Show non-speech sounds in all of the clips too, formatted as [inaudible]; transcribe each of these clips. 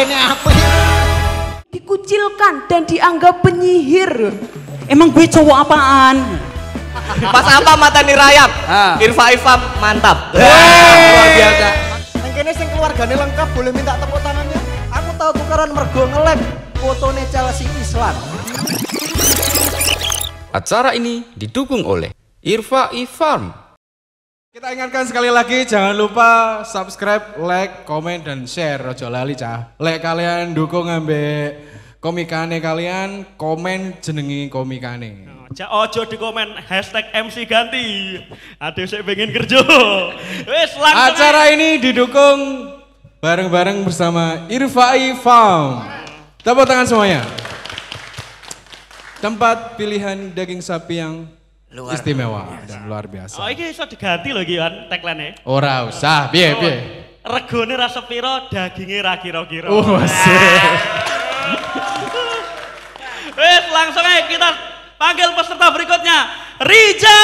ini apa? Dikucilkan dan dianggap penyihir. Emang gue cowok apaan? Pas apa mata nih rayap? Irfa Irfa mantap. Wah, luar biasa. Mengkini sing keluarganya lengkap boleh minta tepuk tangannya. Aku tahu tukaran mergo ngelek. Fotonya Chelsea Islam. Acara ini didukung oleh Irfa Farm kita ingatkan sekali lagi jangan lupa subscribe, like, komen dan share. Ojo lali cah. Like kalian dukung ambek komikane kalian, komen jenengi komikane. Ja ojo di komen hashtag MC ganti. Aduh saya pengen kerja. Langsung. Acara ini didukung bareng-bareng bersama Irfai Farm. Tepuk tangan semuanya. Tempat pilihan daging sapi yang Luar istimewa dan luar biasa. Oh ini bisa diganti loh Gian tagline Ora usah, piye piye. Regone rasa piro, dagingnya ra kira-kira. Oh, masih. [laughs] Wes langsung aja kita panggil peserta berikutnya. Rija.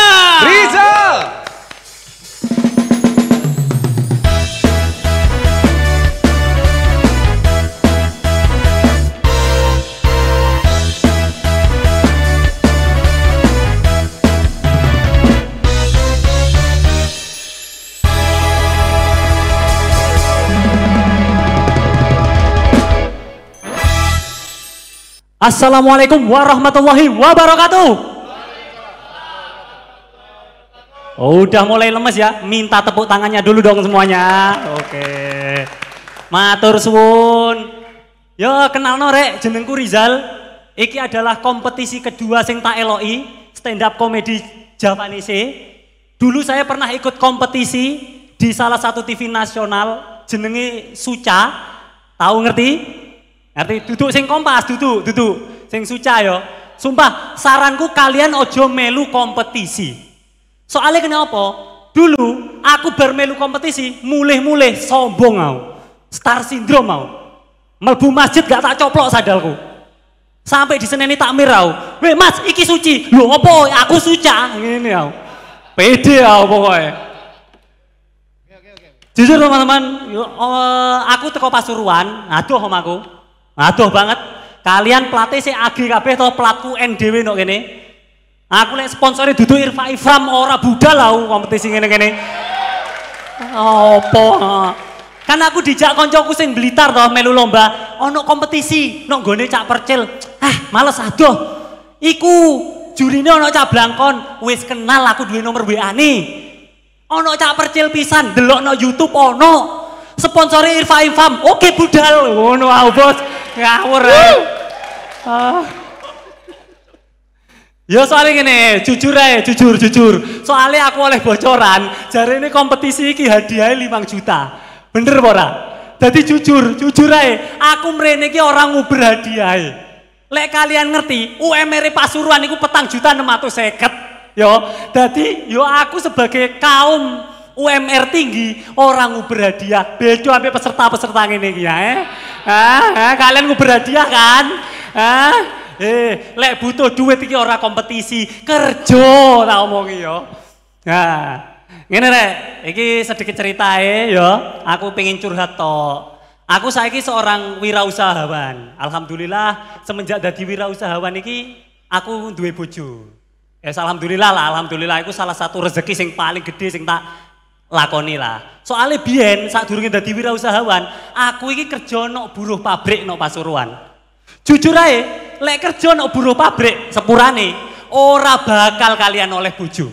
Rizal. Assalamualaikum warahmatullahi wabarakatuh. Oh, udah mulai lemes ya, minta tepuk tangannya dulu dong semuanya. Oke. Matur suwun. Yo kenal no rek, jenengku Rizal. Iki adalah kompetisi kedua sing tak eloi, stand up comedy Javanese. Dulu saya pernah ikut kompetisi di salah satu TV nasional jenenge Suca. Tahu ngerti? Ngerti? Duduk sing kompas, duduk, duduk. Sing Suca yo. Sumpah, saranku kalian ojo melu kompetisi. Soalnya kenapa? Dulu aku bermelu kompetisi, mulih-mulih sombong mau. Star syndrome mau. Melbu masjid gak tak coplok sadalku. Sampai di Seneni takmir aku. Weh mas, iki suci. Lho apa? Aku suca. Ini aku. Pede aku pokoknya. Jujur teman-teman, eh, aku teko Pasuruan, aduh om aku. Aduh banget. Kalian pelatih si agi kabeh to pelatku NDW nok kene. Aku lek sponsore duduk Irfa Ifram ora budal lah kompetisi ngene-ngene. Apa? Kan aku dijak koncoku sing Blitar toh melu lomba, ono kompetisi nok gone Cak Percil. Ah, males aduh. Iku jurine ono Cak Blangkon, wis kenal aku duwe nomor WA-ne. Ono Cak Percil pisan, delok no YouTube ono. Sponsore Irfa Ifam, oke budal. Ngono aku bos, ngawur. Ah. Ya soalnya gini, jujur aja, jujur, jujur. Soalnya aku oleh bocoran, jari ini kompetisi iki hadiahnya 5 juta. Bener pora? Jadi jujur, jujur aja. Aku merene iki orang nguber hadiah. Lek kalian ngerti, UMR Pasuruan iku petang juta 650. Yo, jadi yo aku sebagai kaum UMR tinggi orang nguber hadiah. Beda sampai peserta-peserta ini ya, eh. Ah, ah, kalian nguber hadiah kan? Ah, eh, lek butuh duit iki ora kompetisi, kerja tak omongi yo. Nah, ngene rek, iki sedikit ceritae yo. Aku pengen curhat to. Aku saiki seorang wirausahawan. Alhamdulillah semenjak dadi wirausahawan iki aku duwe bojo. Ya alhamdulillah lah, alhamdulillah itu salah satu rezeki sing paling gede sing tak lakoni lah. Soalnya biyen saat durungin dadi wirausahawan, aku iki kerja nok buruh pabrik nok Pasuruan. Jujur aja, lek kerja nok buruh pabrik sepurane ora bakal kalian oleh bojo.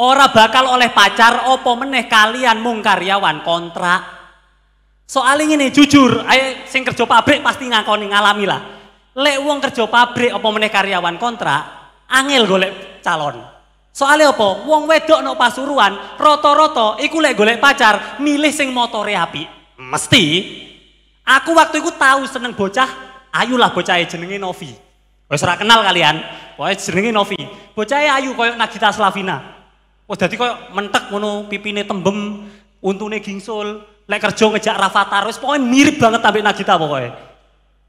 Ora bakal oleh pacar opo meneh kalian mung karyawan kontrak. Soalnya ini jujur, ayo sing kerja pabrik pasti ngakoni ngalami lah. Lek wong kerja pabrik opo meneh karyawan kontrak, angel golek calon. Soalnya apa? Wong wedok nok Pasuruan, roto-roto iku lek golek pacar milih sing motore apik. Mesti. Aku waktu itu tahu seneng bocah, ayolah bocah jenenge Novi. Wis ora kenal kalian. Pokoke jenenge Novi. Bocah ayu koyo Nagita Slavina. Wah dadi koyo mentek ngono, pipine tembem, untune gingsul. Lek kerja ngejak Rafathar wis pokoknya mirip banget ambek Nagita pokoknya.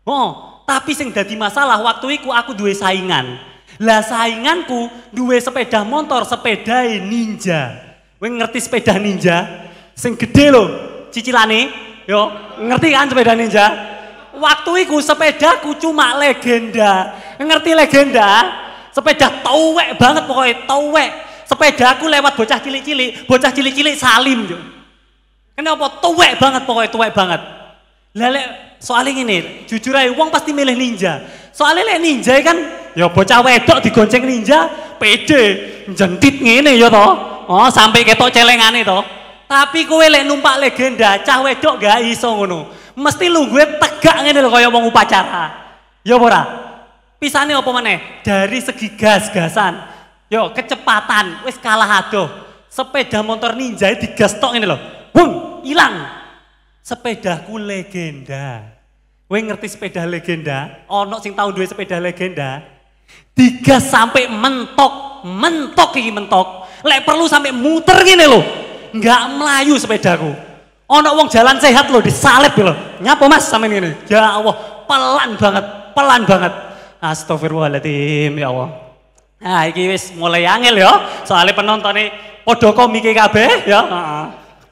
Oh, tapi sing dadi masalah waktu itu aku duwe saingan. Lah sainganku duwe sepeda motor, sepeda ninja. Kowe ngerti sepeda ninja? Sing gede lho, cicilane. Yo, ngerti kan sepeda ninja? waktu itu sepedaku cuma legenda. Ngerti legenda? Sepeda tuwek banget pokoknya tuwek. Sepedaku lewat bocah cilik-cilik, bocah cilik-cilik salim yo. Kenapa tuwek banget pokoknya tuwek banget. Lele soalnya gini, jujur aja uang pasti milih ninja. Soalnya lek ninja kan ya bocah wedok digonceng ninja, pede, jentit ngene ya toh. Oh, sampai ketok celengane toh. Tapi kowe lek numpak legenda, cah wedok gak iso ngono. Mesti gue tegak ngene lho kaya wong upacara. Ya ora? Pisane apa meneh? Dari segi gas-gasan. Yo, kecepatan wis kalah. Sepeda motor ninja digas tok ngene lho. Bung, hilang. Sepedaku legenda. Kowe ngerti sepeda legenda? Ono sing tau duwe sepeda legenda. Digas sampai mentok, mentok iki mentok. Lek perlu sampai muter gini loh. Nggak melayu sepedaku. Ono wong jalan sehat loh disalib loh. Nyapa Mas sampe ngene? Ya Allah, pelan banget, pelan banget. Astagfirullahaladzim ya Allah. Nah, iki wis mulai angel ya. Soalnya penontonnya podo komik kabeh ya.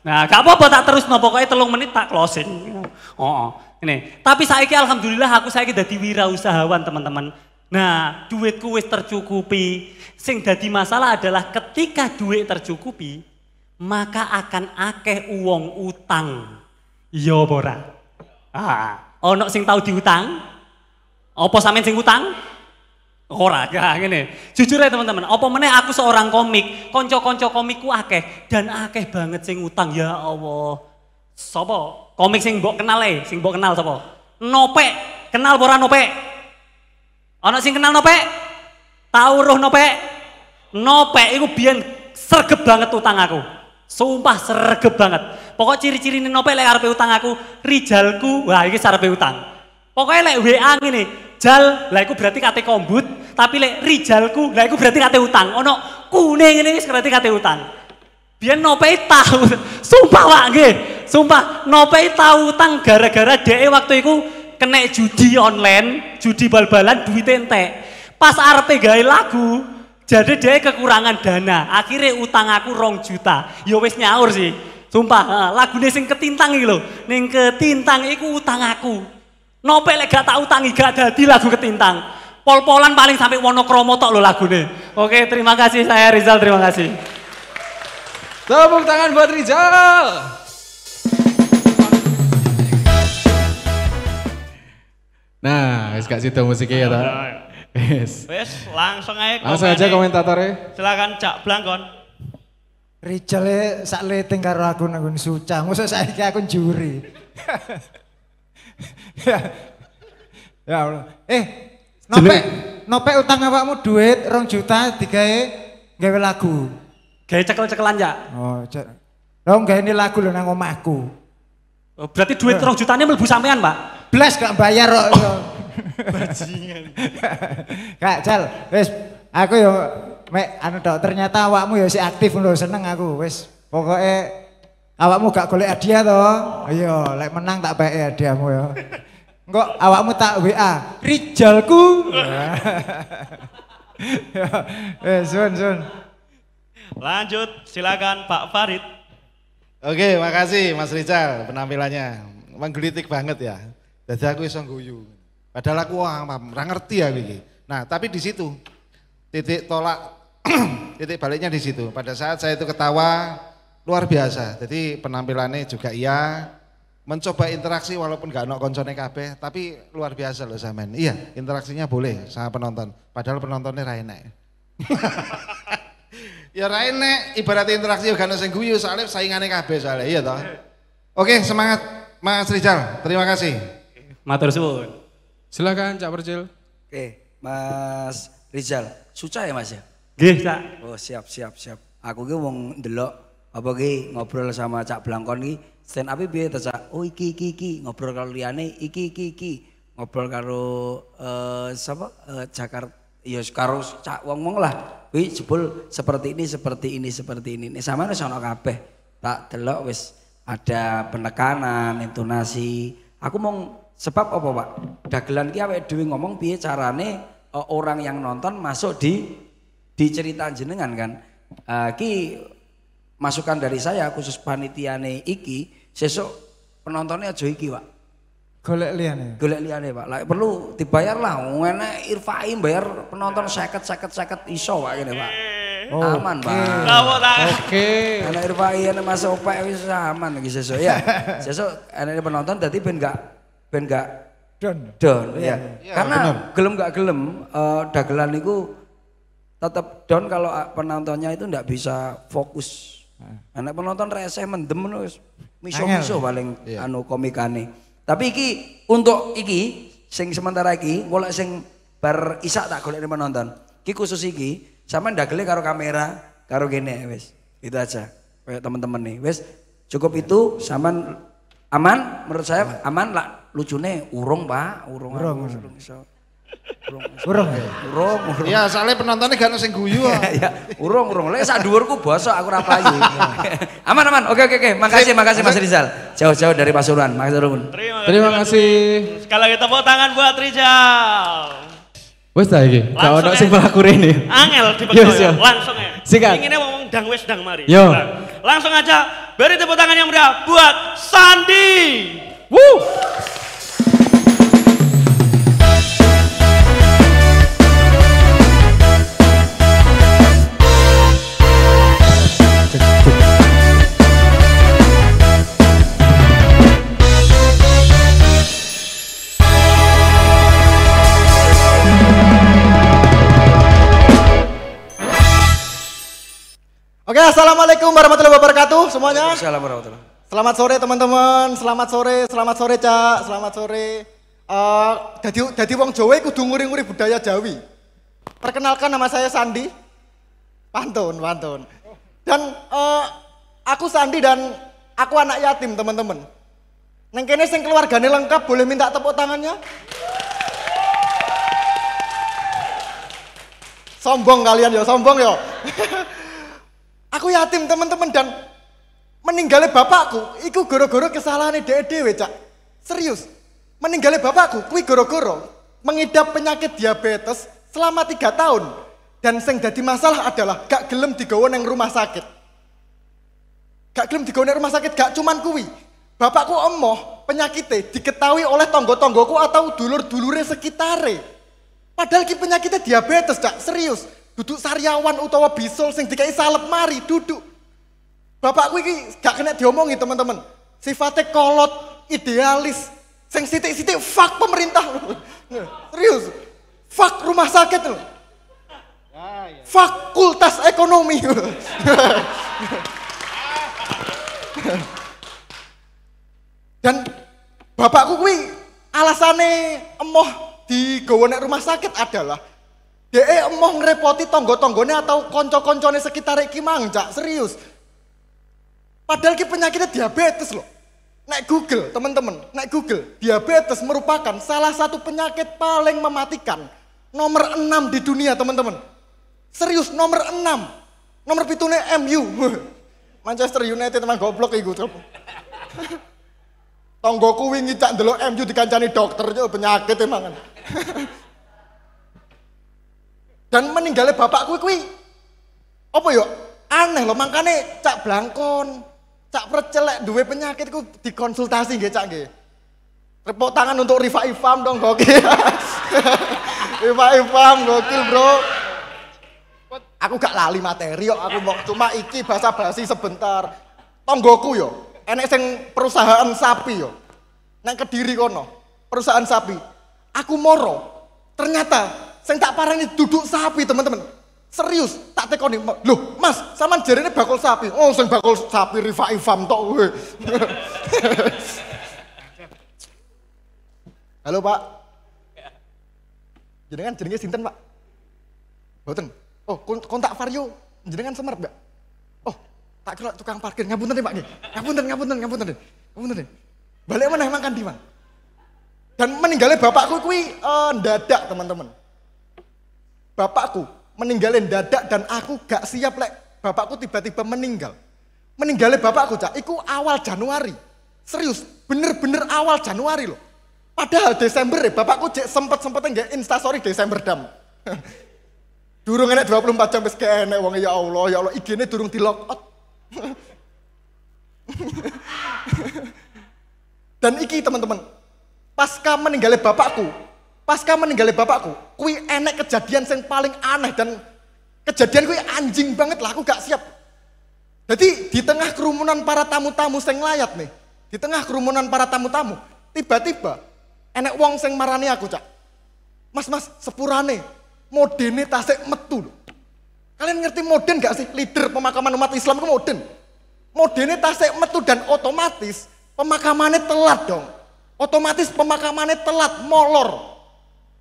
Nah, gak apa-apa tak terus no pokoknya telung menit tak closing. Oh, ini. Tapi saiki alhamdulillah aku saiki dadi wirausahawan teman-teman. Nah, duitku wis tercukupi. Sing dadi masalah adalah ketika duit tercukupi, maka akan akeh uang utang. Iya ora? Ah, ono sing tau diutang? Apa sampean sing utang? Ora, ya ngene. Jujur ya teman-teman, apa meneh aku seorang komik, konco-konco komikku akeh dan akeh banget sing utang ya Allah. Sopo? Komik sing mbok kenal e, sing mbok kenal sapa? Nopek. Kenal apa ora Nopek? Ana sing kenal Nopek? Tahu roh Nopek? Nopek iku biyen sregep banget utang aku. Sumpah sregep banget. Pokok ciri-ciri Nopek lek arepe utang aku, rijalku, wah iki sarepe utang. Pokoknya lek WA ngene, jal, lah iku berarti kate kombut, tapi lek rijalku, lah iku berarti kate utang. Ono kuning ini wis berarti kate utang. Biyen Nopei tahu, [laughs] sumpah Pak nggih. Sumpah Nopei tahu utang gara-gara dhek waktu itu kena judi online, judi bal-balan duit entek. Pas arepe gawe lagu, jadi dia kekurangan dana. Akhirnya utang aku rong juta. Ya wis nyaur sih. Sumpah, lagu sing ketintang iki lho. Ning ketintang iku utang aku. Nopek lek gak tak utangi gak dadi lagu ketintang. Pol-polan paling sampai Wonokromo tok lho lagune. Oke, terima kasih saya Rizal, terima kasih. Tepuk tangan buat Rizal. Nah, wis gak situ musiknya ya ta. Wis. Wes, langsung aja Langsung aja komentatornya. Silakan Cak Blangkon. Rijale sak leting karo aku nang nggon suca. Mosok saiki aku juri. [laughs] ya. Ya Allah. Eh, nopek, nopek utang awakmu duit rong juta digawe gawe lagu. Gawe cekel-cekelan ya. Oh, cek. Rong gawe ini lagu lho nang omahku. Oh, berarti duit rong jutanya mlebu sampean, Pak. Blas gak bayar kok. yo. Bajingan. Kak, Jal, wis aku yo mek anu tok ternyata awakmu yo si aktif lho seneng aku wis. Pokoke awakmu gak golek hadiah to. Ayo, lek menang tak bae hadiahmu yo. Engko awakmu tak WA, Rijalku. [laughs] Yo, Wis, sun sun. Lanjut, silakan Pak Farid. Oke, makasih Mas Rizal penampilannya. Menggelitik banget ya. Jadi aku iso guyu. Padahal aku wah, ora ngerti ya iki. Nah, tapi di situ titik tolak [clears throat] titik baliknya di situ. Pada saat saya itu ketawa luar biasa. Jadi penampilannya juga iya, mencoba interaksi walaupun gak ono koncone kabeh, tapi luar biasa loh sampean. Iya, interaksinya boleh sama penonton. Padahal penontonnya ra enak. [laughs] ya ra enak, ibarat interaksi gak ono sing guyu soalnya saingane kabeh soalnya, iya toh. Oke, semangat Mas Rizal. Terima kasih. Matur suwun. Silakan Cak Percil. Oke, Mas Rizal, suca ya Mas ya? Nggih, Cak. Oh siap siap siap. Aku ki wong ndelok apa ki ngobrol sama Cak Blangkon ki stand up piye to Cak? Oh iki iki iki ngobrol karo liyane iki iki iki ngobrol karo eh sapa eh, Jakarta ya karo Cak wong-wong lah. Kuwi jebul seperti ini seperti ini seperti ini. Nek sampean wis ana kabeh. Tak delok wis ada penekanan, intonasi. Aku mau sebab apa Pak? Dagelan ki awake dhewe ngomong piye carane eh, orang yang nonton masuk di di cerita jenengan kan. Eh, ki masukan dari saya khusus panitiane iki sesuk penontonnya aja iki Pak. Golek liyane. golek liyane Pak. Lah perlu dibayar lah. Enek Irfai bayar penonton seket seket seket iso Pak ini Pak. Aman Pak. Tak. Oke. Enek Irfai enek Mas Opek wis aman iki sesuk ya. Sesuk enek penonton dadi ben gak ben gak Don. down ya. Karena gelem gak gelem eh, dagelan itu tetap down kalau ah, penontonnya itu ndak bisa fokus. Anak penonton reseh mendem terus miso-miso paling anu komikane. Tapi iki untuk iki sing sementara iki golek sing bar isak tak golek penonton. Iki khusus iki sampean ndagele karo kamera karo gini wis. Itu aja. Kayak teman-teman nih. Wis cukup itu sampean aman menurut saya aman lah lucune urung Pak, urung. Urung, urung iso. Urung. Urung ya. Urung, urung. Ya soalnya penontonnya gak yang guyu. [laughs] ya, urung urung. Lek sak dhuwurku bosok aku ora payu. [laughs] aman aman. Oke oke oke. Makasih makasih Mas Rizal. Jauh-jauh dari Pasuruan. Makasih Rumun. Terima, Terima kasih. Sekali lagi tepuk tangan buat Rijal. Wes ta iki. Gak Langsung ono aja. sing melaku rene. Angel di Yes, yo. langsung ya. Sikat. Inginnya ngomong dang wes dang mari. Yo. Langsung aja beri tepuk tangan yang meriah buat Sandi. Woo! Assalamualaikum warahmatullahi wabarakatuh semuanya. Assalamualaikum warahmatullahi Selamat sore teman-teman, selamat sore, selamat sore cak, selamat sore. Eh, jadi jadi wong Jawa kudu nguri-nguri budaya Jawi. Perkenalkan nama saya Sandi. Pantun, pantun. Dan eh, aku Sandi dan aku anak yatim teman-teman. Neng kene sing keluargane lengkap boleh minta tepuk tangannya? Sombong kalian ya, sombong ya. [laughs] aku yatim teman-teman dan meninggalnya bapakku iku goro-goro kesalahan dek dewe cak. Serius. Meninggalnya bapakku kui goro-goro mengidap penyakit diabetes selama tiga tahun. Dan sing jadi masalah adalah gak gelem digawa neng rumah sakit. Gak gelem digawa neng rumah sakit gak cuman kui bapakku emoh penyakitnya diketahui oleh tonggo-tonggoku atau dulur-dulure sekitare padahal ki penyakitnya diabetes cak. Serius duduk sariawan utawa bisul sing dikai salep mari duduk Bapakku iki gak kena diomongi teman-teman. Sifatnya kolot, idealis, sing sitik-sitik fuck pemerintah. [laughs] Serius. Fuck rumah sakit loh. Fakultas ekonomi. [laughs] Dan bapakku kuwi alasane emoh di nek rumah sakit adalah dia emoh ngerepoti tonggo-tonggone atau konco-koncone sekitar iki mang, Cak. serius. Padahal ki penyakitnya diabetes loh. Naik Google, teman-teman, naik Google, diabetes merupakan salah satu penyakit paling mematikan. Nomor 6 di dunia, teman-teman. Serius, nomor 6. Nomor pitune MU. Manchester United teman goblok iku. Tonggoku wingi cak ndelok MU dikancani dokter penyakit emang. Dan meninggalnya bapakku kuwi apa yo? Aneh loh, makanya cak blangkon, cak percelek duwe penyakit ku dikonsultasi nggih cak nggih. Tepuk tangan untuk Rifa Ifam dong gokil. [laughs] Rifa Ifam gokil bro. Aku gak lali materi kok, aku mau cuma iki bahasa basi sebentar. Tonggoku yo, enek sing perusahaan sapi yo. Nang Kediri kono, perusahaan sapi. Aku moro, ternyata sing tak parani duduk sapi teman-teman. Serius, tak tekoni. Loh, Mas, sampean jarene bakul sapi. Oh, sing bakul sapi Rifa Ifam tok. [laughs] Halo, Pak. Jenengan jenenge sinten, Pak? Boten. Oh, kon- kontak Vario. Jenengan semer, Mbak. Oh, tak kira tukang parkir. Ngapunten Pak. Ngapunten, ngapunten, ngapunten. Ngapunten. Balik mana emang kan di Mang? Dan meninggalnya bapakku kuwi eh, ndadak, teman-teman. Bapakku meninggalin dadak dan aku gak siap lek bapakku tiba-tiba meninggal. Meninggalnya bapakku cak, iku awal Januari. Serius, bener-bener awal Januari loh. Padahal Desember ya, bapakku cek sempet-sempetnya nggak instastory Desember dam. [laughs] durung enek 24 jam wis enek wong ya Allah, ya Allah, IG-ne durung di lock out. [laughs] Dan iki teman-teman, pasca meninggalnya bapakku, pasca meninggalnya bapakku, kui enek kejadian yang paling aneh dan kejadian kui anjing banget lah, aku gak siap. Jadi di tengah kerumunan para tamu-tamu sing layat nih, di tengah kerumunan para tamu-tamu, tiba-tiba enek wong sing marani aku cak. Mas mas sepurane, modene tasik metu. lho. Kalian ngerti moden gak sih? Leader pemakaman umat Islam itu moden. Modennya tasik metu dan otomatis pemakamannya telat dong. Otomatis pemakamannya telat, molor.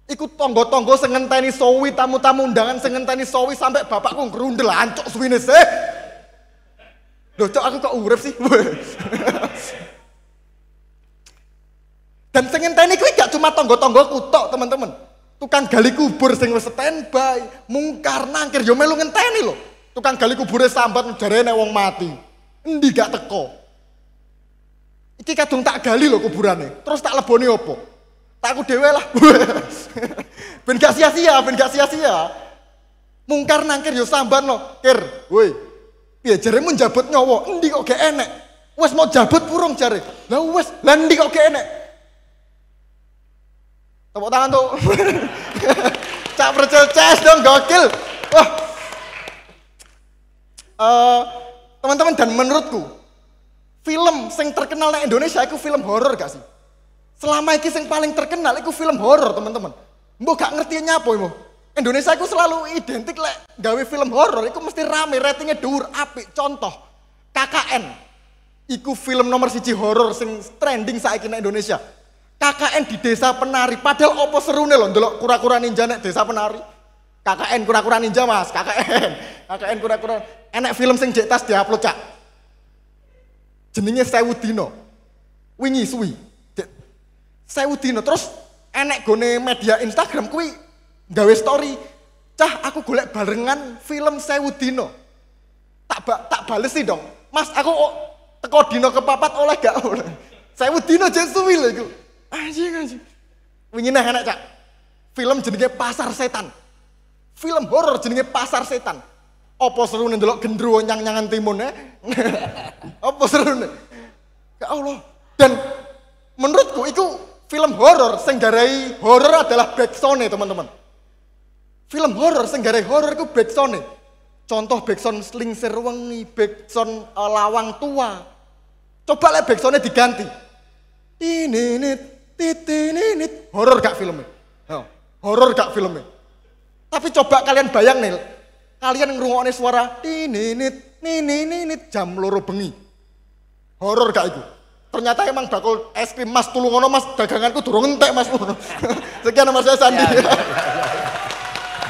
Ikut tonggo-tonggo sengenteni sowi, tamu-tamu undangan sengenteni sowi sampai bapakku ngerundel ancok suwine sih. Loh cok aku kok urep sih? [laughs] Dan sengenteni kuwi gak cuma tonggo-tonggo kutok teman-teman. Tukang gali kubur sing wis standby, mungkar nangkir yo melu ngenteni lho. Tukang gali kubure sambat jarene wong mati. Endi gak teko. Iki kadung tak gali lho kuburane. Terus tak leboni opo? Tak aku dhewe lah. [laughs] ben gak sia-sia, ben gak sia-sia. Mungkar nangkir yo sambat no. Kir, woi. Piye jaremu njabut nyawa? Endi kok gak enek? Wes mau jabut purung jare. Lah wes, lah endi kok gak enek? Tepuk tangan tuh. [laughs] Cak percel dong gokil. Wah. Eh, teman-teman dan menurutku film sing terkenal di Indonesia itu film horor gak sih? Selama ini sing paling terkenal itu film horor teman-teman. Mbok gak ngerti nyapo ibu. Indonesia itu selalu identik lek gawe film horor itu mesti rame ratingnya dhuwur apik. Contoh KKN. Iku film nomor siji horor sing trending saiki nang Indonesia. KKN di desa penari. Padahal opo serune loh ndelok kura-kura ninja nek desa penari. KKN kura-kura ninja mas, KKN. KKN kura-kura. Enek film sing jek tas diupload cak. Jenenge Sewu Dino. Wingi suwi. Sewu Dino. Terus enek gone media Instagram kuwi gawe story. Cah aku golek barengan film Sewu Dino. Tak ba tak bales sih dong. Mas aku o- teko dino kepapat oleh gak oleh. [laughs] Sewu Dino jek suwi lho iku. Anjing anjing. Wingi enek cak. Film jenenge Pasar Setan. Film horor jenenge Pasar Setan. Apa seru ndelok gendruwo nyang-nyangan timun eh? [laughs] Apa seru Ya Allah. Dan menurutku itu film horor sing garai horor adalah backsound teman-teman. Film horor sing garai horor itu backsound Contoh backsound slingsir wengi, backsound eh, lawang tua. Coba lihat backsoundnya diganti. Tininit, titinit. Horor gak filmnya? Horor gak filmnya? Tapi coba kalian bayang nih, kalian ngerungokne suara tininit, nininit jam loro bengi. Horor gak itu? Ternyata emang bakul es krim mas tulung ngono mas daganganku durung entek mas. [laughs] Sekian mas saya Sandi.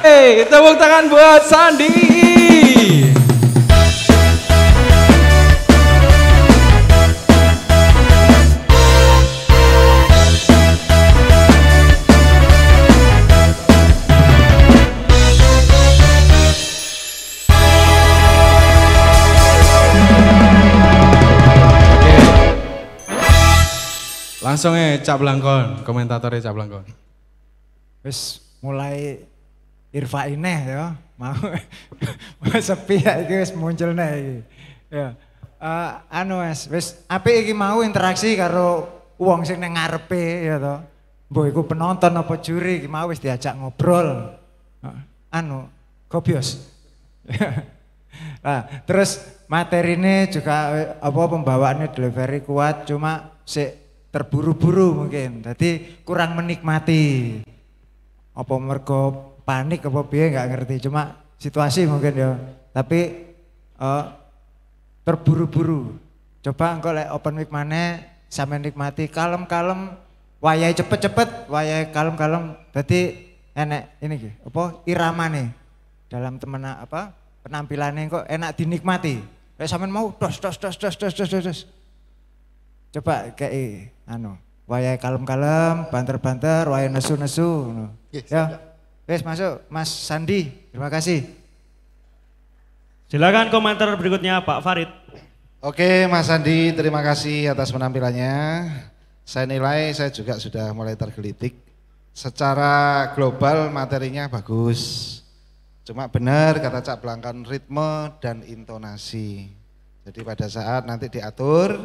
Hei, tepuk tangan buat Sandi. Langsung ya Cak Blangkon, komentatornya Cak Blangkon. Wis mulai Irfa ineh ya. Mau sepi ya iki wis muncul nih. Ya. Eh, anu wis wis apik iki mau interaksi karo wong sing nang ngarepe ya to. Mbok iku penonton apa juri iki mau wis diajak ngobrol. Anu, gobios. [laughs] nah, terus materinya juga eh, apa pembawaannya delivery kuat cuma sik terburu-buru mungkin. Jadi kurang menikmati. Apa mergo panik apa piye nggak ngerti. Cuma situasi mungkin ya. Tapi eh, terburu-buru. Coba engkau lek open mic mana sampe nikmati. Kalem-kalem wayai cepet-cepet wayai kalem-kalem. Berarti enek ini ki apa irama nih dalam temen apa penampilannya kok enak dinikmati. Lek sampean mau dos dos dos dos dos dos dos, dos. Coba kayak anu wayai kalem-kalem banter-banter wayai nesu-nesu ngono. Yes, ya wes masuk Mas Sandi terima kasih Silakan komentar berikutnya Pak Farid. Oke Mas Andi, terima kasih atas penampilannya. Saya nilai saya juga sudah mulai tergelitik. Secara global materinya bagus. Cuma benar kata Cak Blangkan ritme dan intonasi. Jadi pada saat nanti diatur,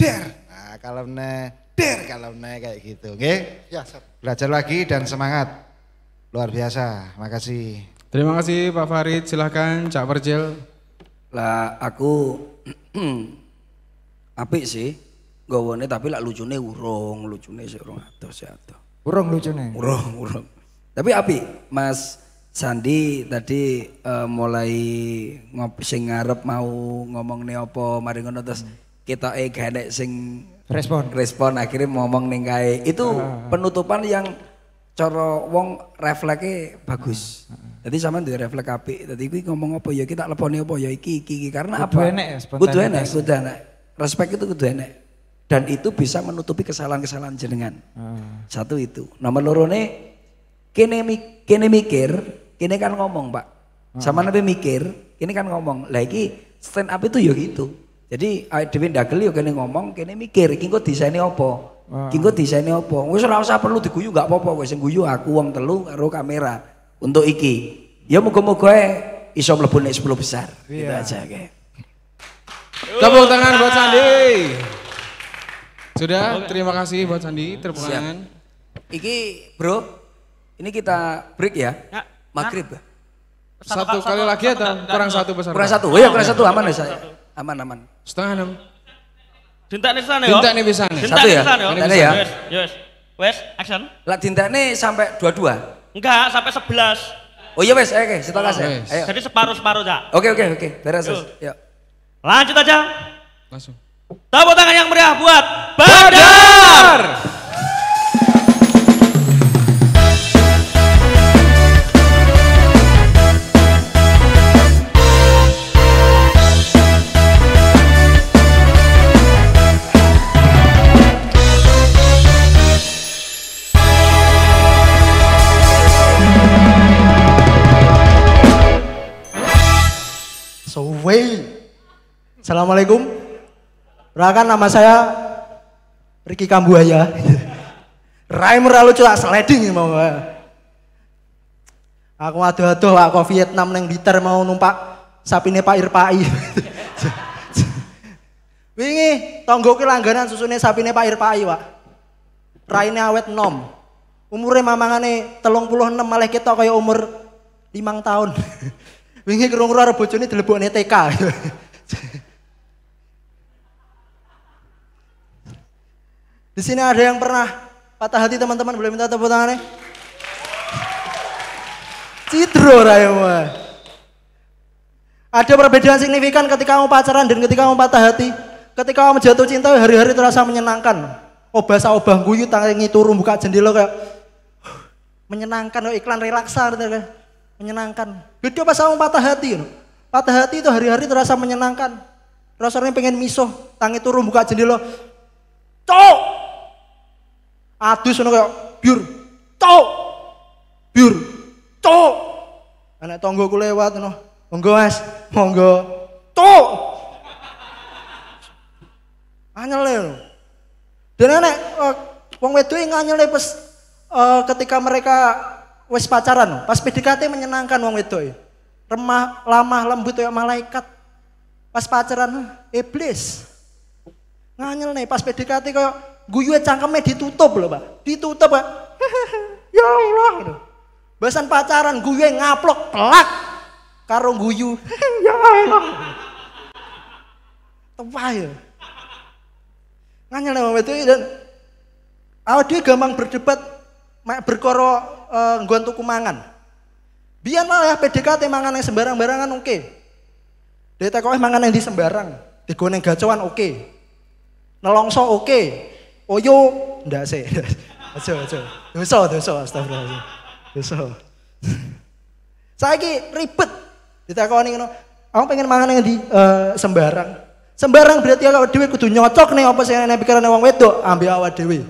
der. Nah kalau ne Der kalau naik kayak gitu, oke? Ya, Sat. Belajar lagi dan semangat. Luar biasa. Makasih. Terima kasih Pak Farid, silahkan Cak Perjel. Lah aku [clears throat] apik sih. Gawone tapi lak lucune urung, lucune sik urung adoh sik adoh. Urung lucune. Urung, [laughs] urung. Tapi apik, Mas Sandi tadi eh, mulai ngop sing ngarep mau ngomong apa mari ngono terus kita eh gak sing Respon. respon akhirnya ngomong ning kae. Itu penutupan yang cara wong refleksnya bagus. Jadi sama duwe refleks apik. Dadi kuwi ngomong apa ya kita leponi apa ya iki iki, iki. karena Kudu apa? enek ya, Kudu enek, kudu enek. Respect itu kudu enek. Dan itu bisa menutupi kesalahan-kesalahan jenengan. Satu itu. Nomor loro nih kene kene mikir, kene kan ngomong, Pak. Sama nabi mikir, kene kan ngomong. Lah iki stand up itu ya gitu. Jadi awake dhewe ndagel ya kene ngomong, kene mikir, iki engko desaine apa? Iki engko desaine apa? Wis ora usah perlu diguyu gak apa-apa, wis sing guyu aku wong telu karo kamera untuk iki. Ya muga-muga ae iso mlebu nek 10 besar. Gitu aja kayak. Tepuk tangan buat Sandi. Sudah, terima kasih buat Sandi, tepuk tangan. Iki bro, ini kita break ya. Ya. Maghrib ya. Satu kali lagi atau kurang satu besar? Kurang satu, oh ya kurang satu aman ya saya. Aman aman. Setengah enam. Dintek nih sana yo. Dintek nih bisa nih. Satu ya? Dintek ya? Wes, wes. Action. Lah dintekne sampai dua-dua. Enggak, sampai 11. Oh iya wes, oke, setelah. Ayo. Jadi separuh-separuh, Cak. Oke oke oke, beres. Yuk. Wes. Yuk. Lanjut aja. Langsung. Tepuk tangan yang meriah buat Badar. So Assalamualaikum. Perkenalkan nama saya Ricky Kambuaya. [laughs] Raimer lalu cula sliding mau. Aku ado-ado aku Vietnam neng Biter mau numpak sapine Pak Irpai. [laughs] Wingi tonggoku langganan susune sapine Pak Irpai, Pak. Raine awet nom. Umure mamangane 36 malah kita kaya umur 5 tahun. [laughs] Wingi krungu karo bojone dilebokne TK. Di sini ada yang pernah patah hati teman-teman boleh minta tepuk tangannya? Cidro raymu. Ada perbedaan signifikan ketika kamu pacaran dan ketika kamu patah hati. Ketika kamu jatuh cinta hari-hari terasa menyenangkan. Obah obah guyu tangi turun buka jendela kayak menyenangkan kayak iklan relaksa gitu kan. Menyenangkan. Beda pas kamu patah hati. gitu. Patah hati itu hari-hari terasa menyenangkan. Rasanya pengen misuh, tangi turun buka jendela. Cok! Adus ngono kayak biur. Cok! Biur. Cok! Anak tonggoku lewat ngono. Monggo Mas, monggo. Cok! Anyel ya. Dan anak eh, wong wedok yang anyel pas eh, ketika mereka wes pacaran, pas PDKT menyenangkan wong wedok. Remah, lamah, lembut kayak malaikat. Pas pacaran, iblis. Nganyel nih pas PDKT kayak guyu cangkemnya ditutup loh pak. Ditutup pak. [laughs] ya Allah. gitu. Bahasan pacaran guyu ngaplok pelak. Karo guyu. [laughs] ya Allah. Tepa ya. Nganyel nih itu dan awak dia gampang berdebat berkoro uh, nggon tuku mangan. Biar malah PDKT mangan yang sembarang-barangan oke. Dia tak mangan yang di sembarang, digoreng gacoan oke. Nelongso oke. Oyo ndak sih. [laughs] Aja aja. Dosa dosa astagfirullah. Dosa. [laughs] Saiki ribet. Ditakoni ngono. Aku pengen mangan yang di eh, sembarang. Sembarang berarti awak dhewe kudu nyocok nih apa sing ana pikirane wong wedok ambil awak dhewe.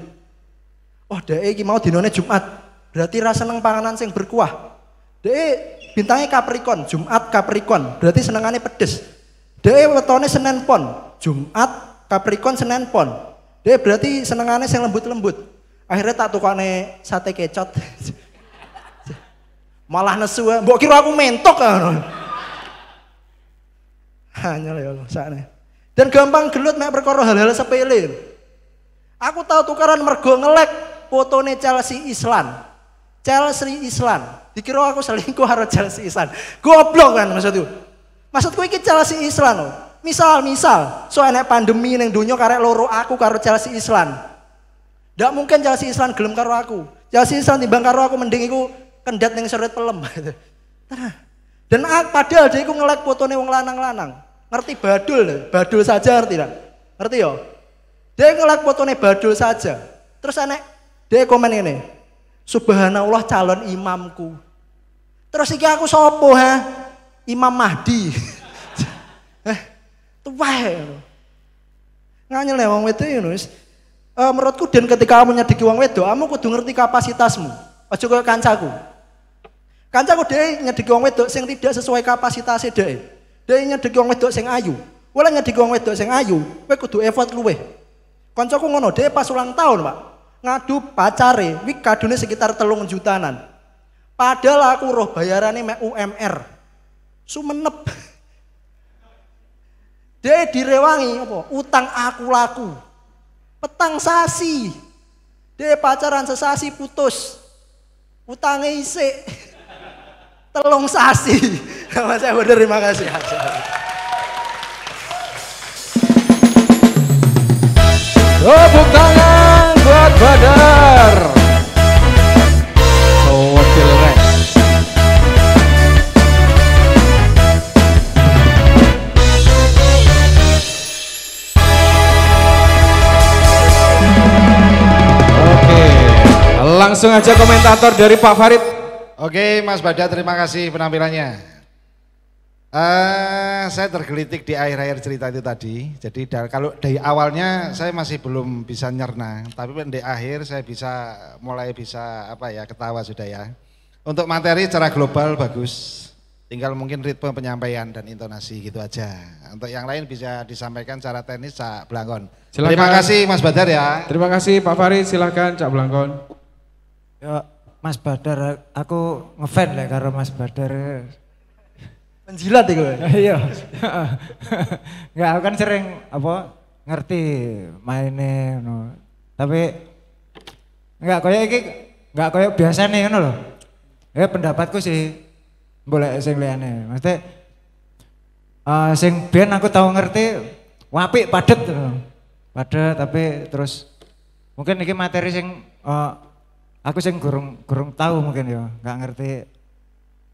Oh, dhek iki mau dinone Jumat. Berarti ra seneng panganan sing berkuah. Dhek bintangnya Capricorn, Jumat Capricorn. Berarti senengane pedes. Dhek wetone Senin Pon, Jumat Capricorn Senin Pon. Dhek berarti senengane sing lembut-lembut. Akhirnya tak tukane sate kecot. [laughs] Malah nesu, ya. mbok kira aku mentok [laughs] kan. Hanya ya Allah, sakne. Dan gampang gelut mek perkara hal-hal sepele. Aku tahu tukaran mergo ngelek fotone Chelsea Islan. Chelsea Islan. Dikira aku selingkuh karo Chelsea Islan. Goblok kan maksudku. Maksudku iki Chelsea Islan loh. Misal, misal, so enek pandemi ning donya karek loro aku karo Chelsea Islan. Ndak mungkin Chelsea Islan gelem karo aku. Chelsea Islan timbang karo aku mending iku kendat ning seret pelem. [laughs] Dan padahal dia iku ngelek fotone wong lanang-lanang. Ngerti badul, badul saja ngerti tidak? Ngerti ya? Dia ngelek fotone badul saja. Terus enek dia komen ini. Subhanallah calon imamku. Terus iki aku sopo ha? Imam Mahdi. [laughs] tuwae. Nganyel ya wong wedok ngono. Eh, menurutku dan ketika kamu nyediki wong wedok, kamu kudu ngerti kapasitasmu. Aja koyo kancaku. Kancaku dhewe nyediki wong wedok sing tidak sesuai kapasitasnya dhewe. Dhewe nyediki wong wedok sing ayu. Oleh nyediki wong wedok sing ayu, kowe kudu effort luweh. Kancaku ngono, dhewe pas ulang tahun, Pak. Ngadu pacare, wi kadune sekitar telung jutanan. Padahal aku roh bayarannya UMR. Sumenep. Dia direwangi apa? Utang aku laku. Petang sasi. Dia pacaran sesasi putus. Utangnya isik. [laughs] Telung sasi. [laughs] Mas saya bener terima kasih. Tepuk tangan buat Badar. Langsung aja komentator dari Pak Farid. Oke Mas Badar terima kasih penampilannya. Eh, saya tergelitik di akhir-akhir cerita itu tadi. Jadi da- kalau dari awalnya saya masih belum bisa nyerna, tapi di akhir saya bisa mulai bisa apa ya ketawa sudah ya. Untuk materi secara global bagus. Tinggal mungkin ritme penyampaian dan intonasi gitu aja. Untuk yang lain bisa disampaikan secara teknis Cak Blangkon. Silakan. Terima kasih Mas Badar ya. Terima kasih Pak Farid, silakan Cak Blangkon. Ya, Mas Badar, aku ngefan lah karo Mas Badar. Menjilat iku. [laughs] Iya. Enggak, aku kan sering apa ngerti mainnya ngono. Tapi enggak kayak iki enggak kayak biasa nih ngono loh. Ya pendapatku sih boleh sing liyane. Maksudnya eh sing biyen aku tahu ngerti wapik padet ngono. Padet tapi terus mungkin iki materi sing eh, aku sing gurung gurung tahu mungkin ya, enggak ngerti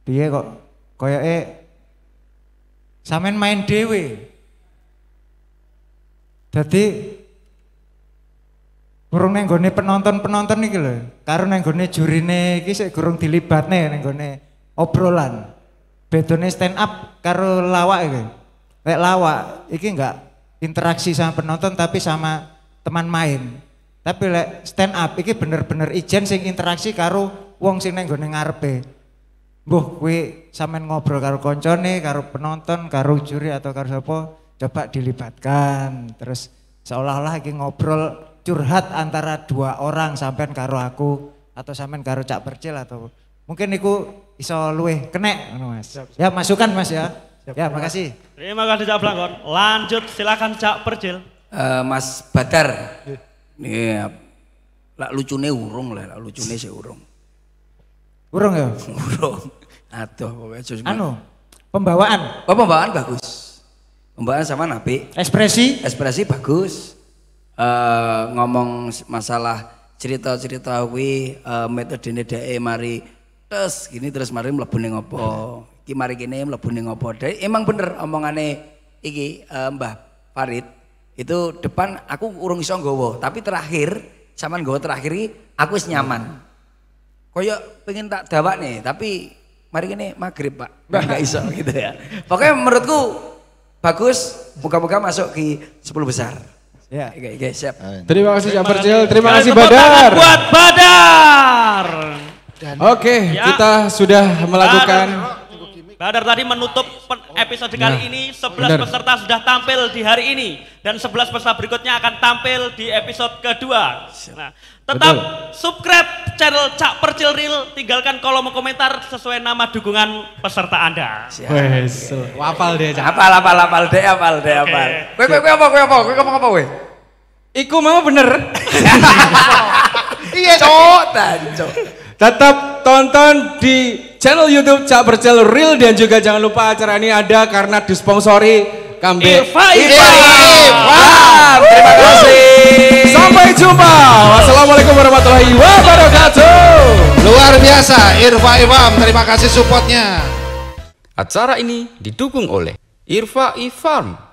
piye kok koyoke Sampean main dewe. Jadi kurang neng gone penonton-penonton iki lho. Karo neng gone jurine iki sik gurung neng gone obrolan. Bedone stand up karo lawak iki. Lek lawak iki enggak interaksi sama penonton tapi sama teman main. Tapi lek stand up iki bener-bener ijen sing interaksi karo wong sing neng gone ngarepe. Mbuh kuwi sampean ngobrol karo koncone, karo penonton, karo juri atau karo sapa, coba dilibatkan. Terus seolah-olah iki ngobrol curhat antara dua orang sampean karo aku atau sampean karo Cak Percil atau mungkin iku iso luweh kenek ngono Mas. Ya masukan Mas ya. Ya makasih. Terima kasih Cak Blangkon. Lanjut silakan Cak Percil. Eh, Mas Badar. Iya. Lah lucune urung lah, lah lucune sih urung. Urung ya? [laughs] Urung. Aduh, pokoknya sus- Anu, pembawaan. Oh, pembawaan bagus. Pembawaan sama napi. Ekspresi? Ekspresi bagus. Eh ngomong masalah cerita-cerita kuwi eh, metodene dhek mari terus gini terus mari mlebu ning ngopo. Iki mari kene mlebu ning. Dhek emang bener omongane iki eh, Mbah Farid itu depan aku urung iso nggawa, tapi terakhir sampean nggawa terakhir iki aku wis nyaman. Koyo pengen tak dawak nih, tapi mari kene maghrib pak, [laughs] nggak iso gitu ya. Pokoknya menurutku bagus, muka-muka masuk ke 10 besar. Ya. Oke, oke, siap. Terima kasih Cak Percil, terima kasih Badar. Buat Badar. Oke, Ya. kita sudah melakukan Badar tadi menutup pen- episode kali Nah, ini 11 benar. peserta sudah tampil di hari ini dan 11 peserta berikutnya akan tampil di episode kedua. Nah, tetap subscribe channel Cak Percil Real, tinggalkan kolom komentar sesuai nama dukungan peserta Anda. Wes, wapal dia Cak. Apal, apal, apal, deh, apal, deh, apal. Kowe, kowe, kowe apa, kowe apa, kowe ngomong apa, kowe? Iku mau bener. [laughs] Iya, Cok, danco. Tetap tonton di channel YouTube Cak Percel Real dan juga jangan lupa acara ini ada karena disponsori Kambe Irfa, Irfa. Irfa. Terima kasih. Sampai jumpa. Wassalamualaikum warahmatullahi wabarakatuh. Luar biasa, Irfa Imam, terima kasih supportnya. Acara ini didukung oleh Irfa Farm